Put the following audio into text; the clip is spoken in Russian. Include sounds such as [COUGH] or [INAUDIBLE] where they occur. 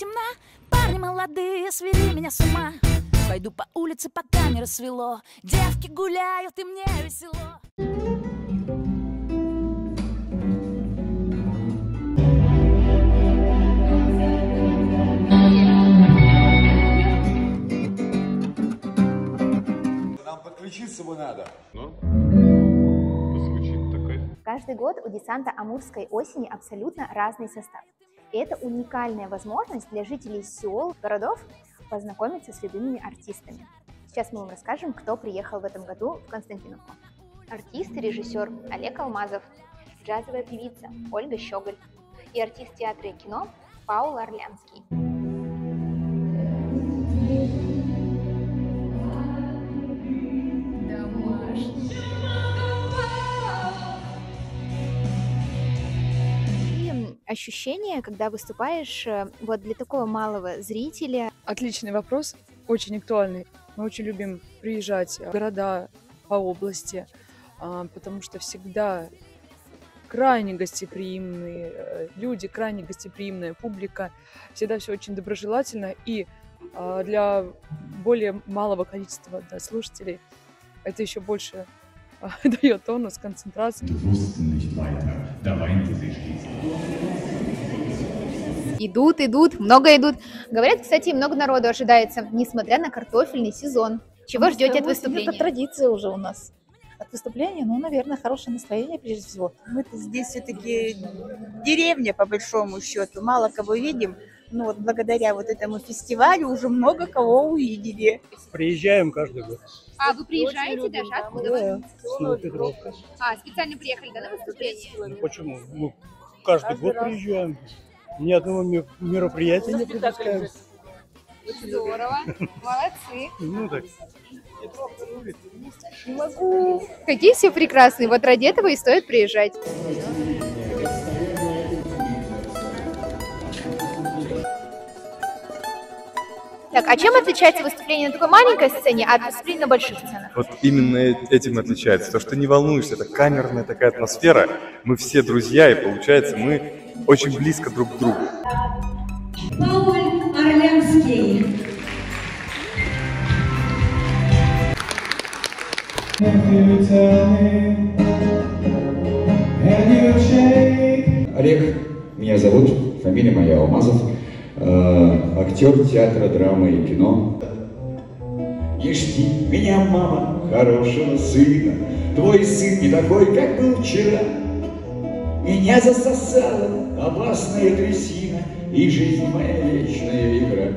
темна Парни молодые свели меня с ума Пойду по улице, пока не рассвело Девки гуляют, и мне весело Нам подключиться бы надо. Ну. Каждый год у десанта Амурской осени абсолютно разный состав. Это уникальная возможность для жителей сел, городов познакомиться с любимыми артистами. Сейчас мы вам расскажем, кто приехал в этом году в Константиновку. Артист и режиссер Олег Алмазов, джазовая певица Ольга Щеголь и артист театра и кино Паул Орлянский. Ощущение, когда выступаешь э, вот для такого малого зрителя, Отличный вопрос, очень актуальный. Мы очень любим приезжать в города по области, а, потому что всегда крайне гостеприимные э, люди, крайне гостеприимная публика, всегда все очень доброжелательно. И а, для более малого количества да, слушателей это еще больше [LAUGHS] дает тонус, концентрацию. Идут, идут, много идут. Говорят, кстати, много народу ожидается, несмотря на картофельный сезон. Чего Ну, ждете от Это выступления? традиция уже у нас. От выступления, ну, наверное, хорошее настроение прежде всего. Мы-то здесь все-таки деревня, по большому счету. Мало кого видим. Но вот благодаря вот этому фестивалю уже много кого увидели. Приезжаем каждый год. А вы приезжаете даже? Откуда вы? С Новопетровка. А, специально приехали, да, на выступление? Ну почему? Мы каждый год приезжаем. Ни одного ме- мероприятия не пропускаем. Здорово. Молодцы. Ну так. Какие все прекрасные. Вот ради этого и стоит приезжать. Так, а чем отличается выступление на такой маленькой сцене от выступления на больших сценах? Вот именно э- этим отличается. То, что не волнуешься, это камерная такая атмосфера. Мы все друзья, и получается, мы очень близко друг к другу. Пауль Орлянский. Олег, меня зовут, фамилия моя Алмазов, э, актер театра, драмы и кино. Не жди меня, мама, хорошего сына, твой сын не такой, как был вчера. Меня засосала опасная трясина, и жизнь моя вечная игра.